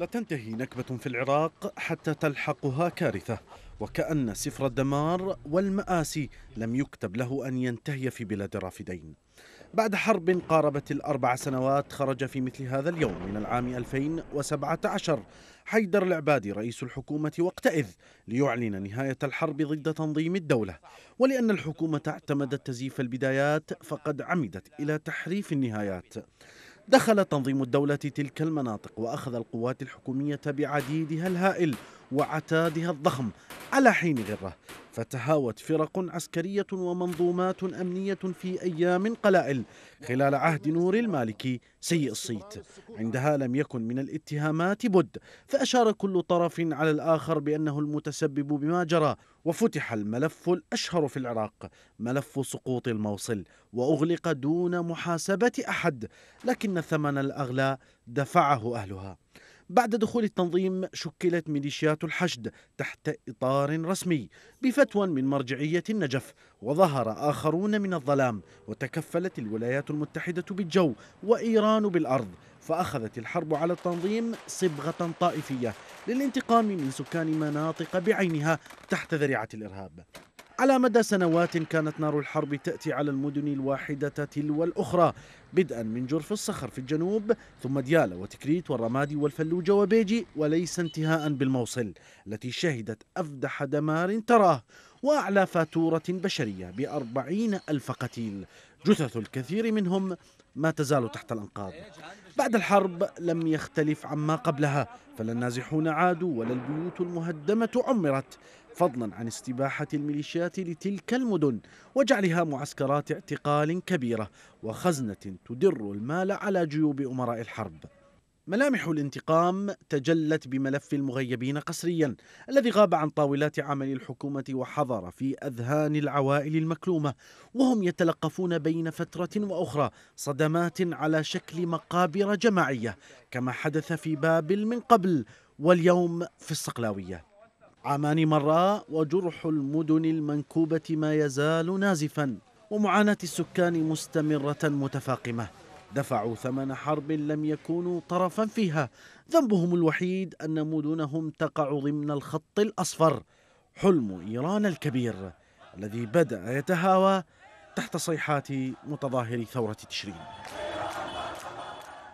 لا تنتهي نكبة في العراق حتى تلحقها كارثة وكأن سفر الدمار والمآسي لم يكتب له أن ينتهي في بلاد الرافدين بعد حرب قاربت الأربع سنوات خرج في مثل هذا اليوم من العام 2017 حيدر العبادي رئيس الحكومة وقتئذ ليعلن نهاية الحرب ضد تنظيم الدولة. ولأن الحكومة اعتمدت تزييف البدايات فقد عمدت إلى تحريف النهايات. دخل تنظيم الدولة تلك المناطق وأخذ القوات الحكومية بعديدها الهائل وعتادها الضخم. على حين غرة فتهاوت فرق عسكرية ومنظومات أمنية في أيام قلائل خلال عهد نور المالكي سيء الصيت. عندها لم يكن من الاتهامات بد فأشار كل طرف على الآخر بأنه المتسبب بما جرى وفتح الملف الأشهر في العراق ملف سقوط الموصل وأغلق دون محاسبة أحد لكن الثمن الأغلى دفعه أهلها. بعد دخول التنظيم شكلت ميليشيات الحشد تحت إطار رسمي بفتوى من مرجعية النجف وظهر آخرون من الظلام وتكفلت الولايات المتحدة بالجو وإيران بالأرض فأخذت الحرب على التنظيم صبغة طائفية للانتقام من سكان مناطق بعينها تحت ذريعة الإرهاب. على مدى سنوات كانت نار الحرب تأتي على المدن الواحدة تلو الأخرى بدءا من جرف الصخر في الجنوب ثم ديالى وتكريت والرمادي والفلوجة وبيجي وليس انتهاء بالموصل التي شهدت أفدح دمار تراه وأعلى فاتورة بشرية بأربعين ألف قتيل. جثث الكثير منهم ما تزال تحت الأنقاض. بعد الحرب لم يختلف عما قبلها فلا النازحون عادوا ولا البيوت المهدمة عمرت. فضلا عن استباحة الميليشيات لتلك المدن وجعلها معسكرات اعتقال كبيرة وخزنة تدر المال على جيوب أمراء الحرب. ملامح الانتقام تجلت بملف المغيبين قسريا الذي غاب عن طاولات عمل الحكومة وحضر في أذهان العوائل المكلومة وهم يتلقفون بين فترة وأخرى صدمات على شكل مقابر جماعية كما حدث في بابل من قبل واليوم في الصقلاوية. عامان مرا وجرح المدن المنكوبة ما يزال نازفا. ومعاناة السكان مستمرة متفاقمة. دفعوا ثمن حرب لم يكونوا طرفا فيها. ذنبهم الوحيد أن مدنهم تقع ضمن الخط الأصفر حلم إيران الكبير الذي بدأ يتهاوى تحت صيحات متظاهري ثورة تشرين.